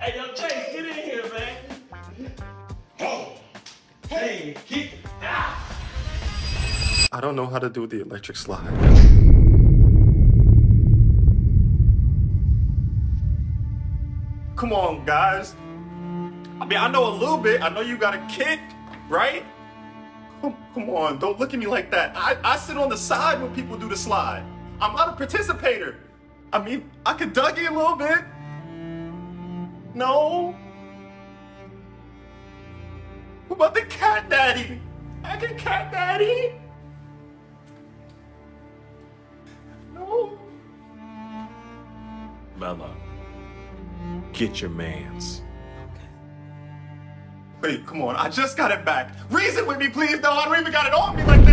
Hey, yo, Chase, get in here, man. I don't know how to do the electric slide. Come on, guys. I mean, I know a little bit. I know you got a kick, right? Come, come on, don't look at me like that. I, I sit on the side when people do the slide. I'm not a participator. I mean, I could Dougie a little bit. No. What about the cat daddy? I can cat daddy. No. Mello, get your mans. Wait, come on. I just got it back. Reason with me, please. No, I don't even got it on me like. No.